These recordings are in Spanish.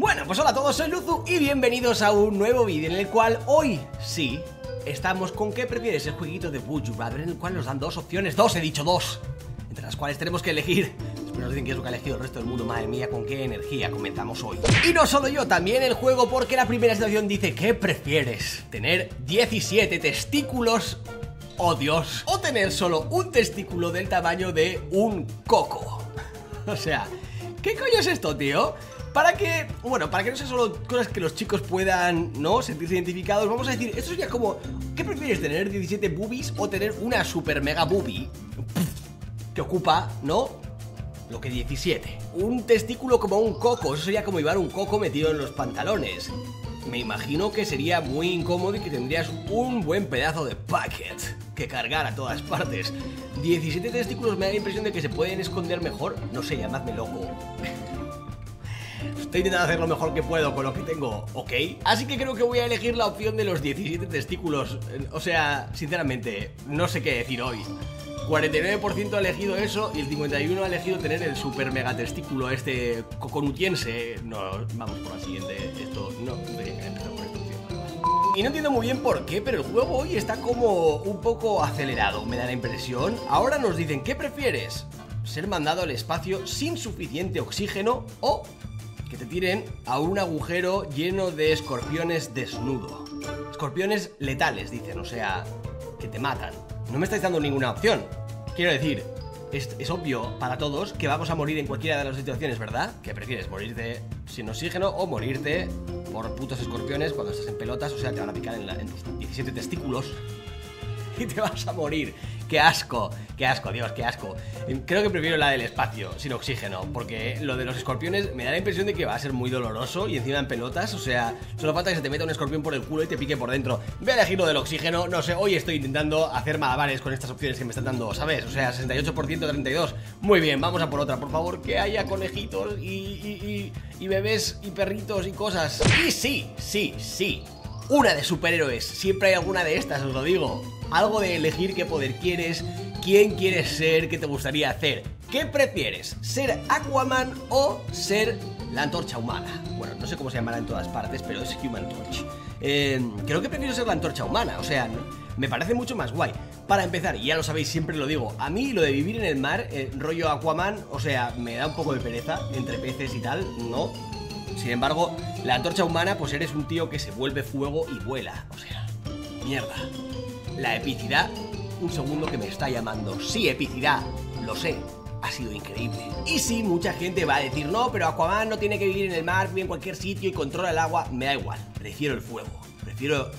Bueno, pues hola a todos, soy Luzu y bienvenidos a un nuevo vídeo en el cual hoy sí estamos con qué prefieres el jueguito de Would You en el cual nos dan dos opciones, dos, he dicho dos, entre las cuales tenemos que elegir. Espero nos dicen que es lo que ha elegido el resto del mundo, madre mía, con qué energía comenzamos hoy. Y no solo yo, también el juego porque la primera situación dice ¿qué prefieres? ¿Tener 17 testículos oh Dios, o tener solo un testículo del tamaño de un coco. O sea, ¿qué coño es esto, tío? Para que, bueno, para que no sea solo cosas que los chicos puedan, ¿no? Sentirse identificados, vamos a decir, esto sería como, ¿qué prefieres, tener 17 boobies o tener una super mega boobie que ocupa, ¿no? Lo que 17. Un testículo como un coco, eso sería como llevar un coco metido en los pantalones. Me imagino que sería muy incómodo y que tendrías un buen pedazo de packet que cargar a todas partes. 17 testículos me da la impresión de que se pueden esconder mejor. No sé, llamadme loco. Estoy intentando hacer lo mejor que puedo con lo que tengo, ¿ok? Así que creo que voy a elegir la opción de los 17 testículos. O sea, sinceramente, no sé qué decir hoy. 49% ha elegido eso y el 51% ha elegido tener el super mega testículo este coconutiense. No, vamos por la siguiente. Esto no debería empezar por esta opción. Y no entiendo muy bien por qué, pero el juego hoy está como un poco acelerado, me da la impresión. Ahora nos dicen, ¿qué prefieres? ¿Ser mandado al espacio sin suficiente oxígeno o que te tiren a un agujero lleno de escorpiones desnudo. Escorpiones letales, dicen, o sea, que te matan. No me estáis dando ninguna opción. Quiero decir, es, obvio para todos que vamos a morir en cualquiera de las situaciones, ¿verdad? ¿Qué prefieres? ¿Morirte sin oxígeno o morirte por putos escorpiones cuando estás en pelotas? O sea, te van a picar en, en tus 17 testículos y te vas a morir. ¡Qué asco! ¡Qué asco, Dios, qué asco! Creo que prefiero la del espacio, sin oxígeno, porque lo de los escorpiones me da la impresión de que va a ser muy doloroso y encima en pelotas, o sea, solo falta que se te meta un escorpión por el culo y te pique por dentro. Voy a elegir lo del oxígeno, no sé, hoy estoy intentando hacer malabares con estas opciones que me están dando, ¿sabes? O sea, 68% 32. Muy bien, vamos a por otra, por favor, que haya conejitos y, y, y, y bebés y perritos y cosas. Y sí, sí, sí, una de superhéroes. Siempre hay alguna de estas, os lo digo. Algo de elegir qué poder quieres, quién quieres ser, qué te gustaría hacer. ¿Qué prefieres? ¿Ser Aquaman o ser la antorcha humana? Bueno, no sé cómo se llamará en todas partes, pero es Human Torch. Eh, creo que prefiero ser la antorcha humana, o sea, me parece mucho más guay. Para empezar, ya lo sabéis, siempre lo digo, a mí lo de vivir en el mar, eh, rollo Aquaman, o sea, me da un poco de pereza entre peces y tal, no, sin embargo, la antorcha humana, pues eres un tío que se vuelve fuego y vuela. O sea, mierda. La epicidad, un segundo que me está llamando. Sí, epicidad, lo sé. Ha sido increíble. Y sí, mucha gente va a decir, no, pero Aquaman no tiene que vivir en el mar, vive en cualquier sitio y controla el agua. Me da igual. Prefiero el fuego. Prefiero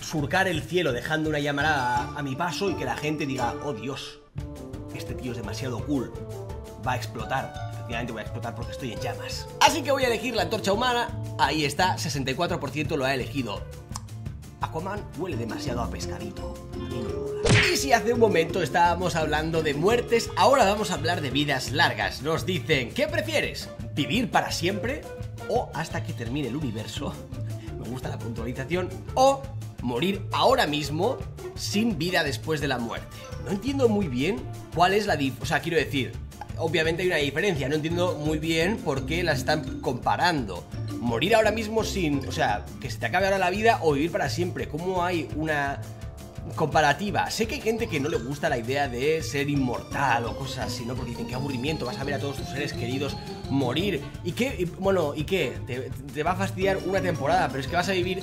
surcar el cielo dejando una llamarada a mi paso y que la gente diga, oh Dios, este tío es demasiado cool. Va a explotar efectivamente voy a explotar porque estoy en llamas. Así que voy a elegir la antorcha humana. Ahí está, 64% lo ha elegido. Aquaman huele demasiado a pescadito. Y si hace un momento estábamos hablando de muertes, ahora vamos a hablar de vidas largas. Nos dicen, ¿qué prefieres? ¿Vivir para siempre? ¿O hasta que termine el universo? Me gusta la puntualización. ¿O morir ahora mismo sin vida después de la muerte? No entiendo muy bien cuál es la dif... O sea, quiero decir, obviamente hay una diferencia. No entiendo muy bien por qué las están comparando. Morir ahora mismo sin, o sea, que se te acabe ahora la vida o vivir para siempre. ¿Cómo hay una comparativa? Sé que hay gente que no le gusta la idea de ser inmortal o cosas así, ¿no? Porque dicen, qué aburrimiento, vas a ver a todos tus seres queridos morir. ¿Y qué? bueno, ¿y qué? Te, te va a fastidiar una temporada, pero es que vas a vivir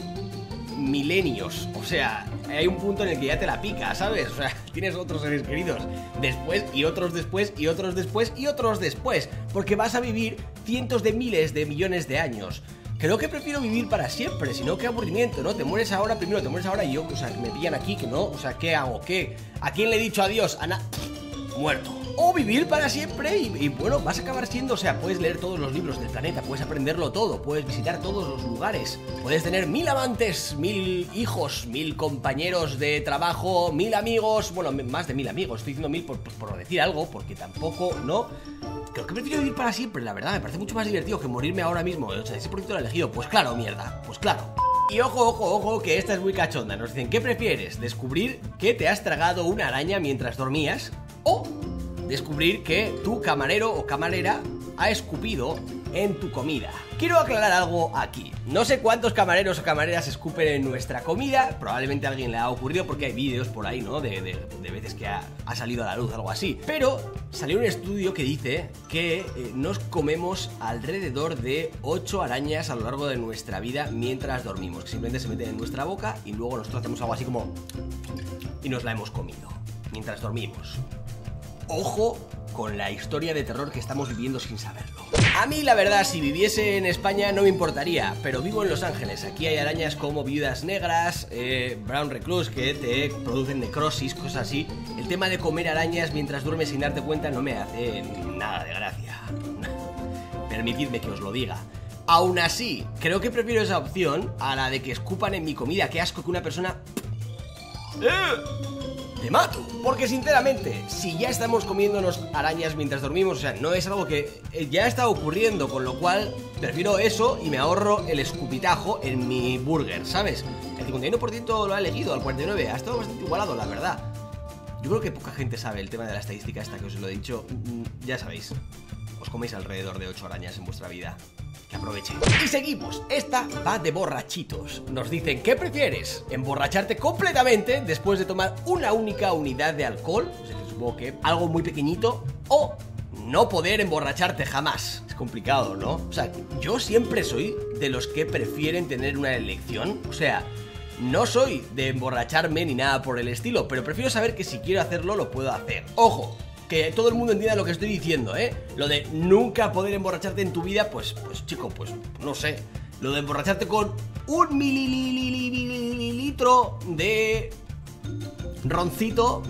milenios. O sea, hay un punto en el que ya te la pica, ¿sabes? O sea, tienes otros seres queridos después y otros después y otros después y otros después. Porque vas a vivir cientos de miles de millones de años. Creo que prefiero vivir para siempre, si no, qué aburrimiento, ¿no? Te mueres ahora, primero te mueres ahora y yo, o sea, me pillan aquí, que no, o sea, ¿qué hago? ¿Qué? ¿A quién le he dicho adiós? A Muerto o vivir para siempre y, bueno, vas a acabar siendo, o sea, puedes leer todos los libros del planeta, puedes aprenderlo todo, puedes visitar todos los lugares, puedes tener mil amantes, mil hijos, mil compañeros de trabajo, mil amigos, bueno, más de mil amigos, estoy diciendo mil por, por decir algo, porque tampoco, ¿no? Creo que prefiero vivir para siempre, la verdad, me parece mucho más divertido que morirme ahora mismo, o sea, ese proyecto lo he elegido, pues claro, mierda, pues claro. Y ojo, ojo, ojo, que esta es muy cachonda. Nos dicen, ¿qué prefieres? ¿Descubrir que te has tragado una araña mientras dormías? ¿O descubrir que tu camarero o camarera ha escupido en tu comida. Quiero aclarar algo aquí. No sé cuántos camareros o camareras escupen en nuestra comida, probablemente a alguien le ha ocurrido porque hay vídeos por ahí, ¿no? De, veces que ha, salido a la luz algo así. Pero salió un estudio que dice que eh, nos comemos alrededor de 8 arañas a lo largo de nuestra vida mientras dormimos, que simplemente se meten en nuestra boca y luego nosotros hacemos algo así como... y nos la hemos comido mientras dormimos. Ojo con la historia de terror que estamos viviendo sin saberlo. A mí la verdad, si viviese en España no me importaría, pero vivo en Los Ángeles. Aquí hay arañas como viudas negras, eh, brown recluse que te producen necrosis, cosas así. El tema de comer arañas mientras duermes sin darte cuenta no me hace nada de gracia. Permitidme que os lo diga. Aún así, creo que prefiero esa opción a la de que escupan en mi comida. Qué asco que una persona... ¡Eh! Te mato. Porque sinceramente, si ya estamos comiéndonos arañas mientras dormimos, o sea, no es algo que eh, ya está ocurriendo, con lo cual prefiero eso y me ahorro el escupitajo en mi burger, ¿sabes? El 51% lo ha elegido, al 49% ha estado bastante igualado, la verdad. Yo creo que poca gente sabe el tema de la estadística esta que os lo he dicho. Mm, ya sabéis, os coméis alrededor de 8 arañas en vuestra vida aproveche. Y seguimos, esta va de borrachitos. Nos dicen, ¿qué prefieres? ¿Emborracharte completamente después de tomar una única unidad de alcohol? Es decir, supongo que algo muy pequeñito. O no poder emborracharte jamás. Es complicado, ¿no? O sea, yo siempre soy de los que prefieren tener una elección. O sea, no soy de emborracharme ni nada por el estilo, pero prefiero saber que si quiero hacerlo lo puedo hacer. Ojo, que todo el mundo entienda lo que estoy diciendo, ¿eh? Lo de nunca poder emborracharte en tu vida, pues, pues chico, pues no sé. Lo de emborracharte con un mililitro de roncito,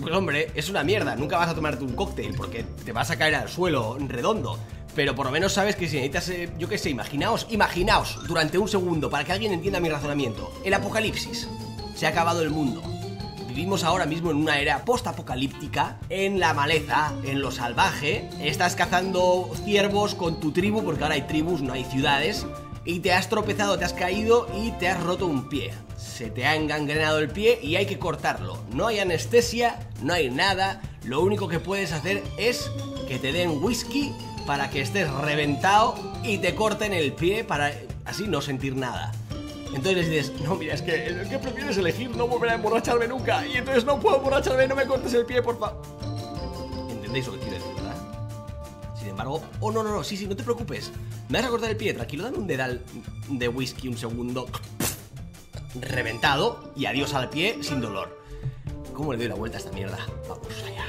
pues hombre, es una mierda. Nunca vas a tomarte un cóctel porque te vas a caer al suelo redondo. Pero por lo menos sabes que si necesitas, eh, yo qué sé, imaginaos, imaginaos durante un segundo para que alguien entienda mi razonamiento. El apocalipsis. Se ha acabado el mundo Vivimos ahora mismo en una era post-apocalíptica, en la maleza, en lo salvaje. Estás cazando ciervos con tu tribu, porque ahora hay tribus, no hay ciudades. Y te has tropezado, te has caído y te has roto un pie. Se te ha engangrenado el pie y hay que cortarlo. No hay anestesia, no hay nada. Lo único que puedes hacer es que te den whisky para que estés reventado y te corten el pie para así no sentir nada. Entonces le dices, no, mira, es que el que prefieres elegir no volver a emborracharme nunca. Y entonces no puedo emborracharme, no me cortes el pie, por favor. ¿Entendéis lo que quiero decir, verdad? Sin embargo, oh, no, no, no, sí, sí, no te preocupes. Me vas a cortar el pie, tranquilo, dame un dedal de whisky un segundo. Reventado y adiós al pie sin dolor. ¿Cómo le doy la vuelta a esta mierda? Vamos allá.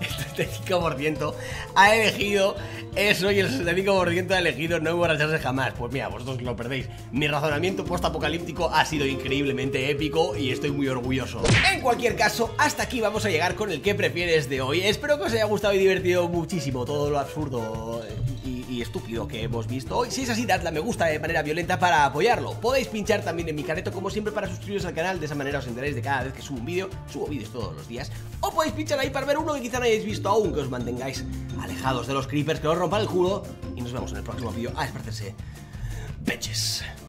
El 35% ha elegido eso y el 65% ha elegido no emborracharse jamás. Pues mira, vosotros lo perdéis. Mi razonamiento post-apocalíptico ha sido increíblemente épico y estoy muy orgulloso. En cualquier caso, hasta aquí vamos a llegar con el que prefieres de hoy. Espero que os haya gustado y divertido muchísimo todo lo absurdo estúpido que hemos visto hoy. Si es así, dadle me gusta de manera violenta para apoyarlo. Podéis pinchar también en mi careto como siempre para suscribiros al canal. De esa manera os enteráis de cada vez que subo un vídeo. Subo vídeos todos los días. O podéis pinchar ahí para ver uno que quizá no hayáis visto aún, que os mantengáis alejados de los creepers que os rompan el culo. Y nos vemos en el próximo vídeo a esparcerse. Bitches.